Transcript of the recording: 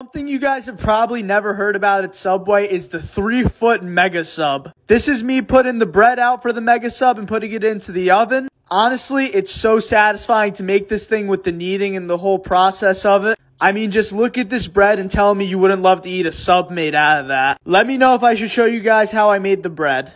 Something you guys have probably never heard about at Subway is the three foot mega sub. This is me putting the bread out for the mega sub and putting it into the oven. Honestly, it's so satisfying to make this thing with the kneading and the whole process of it. I mean, just look at this bread and tell me you wouldn't love to eat a sub made out of that. Let me know if I should show you guys how I made the bread.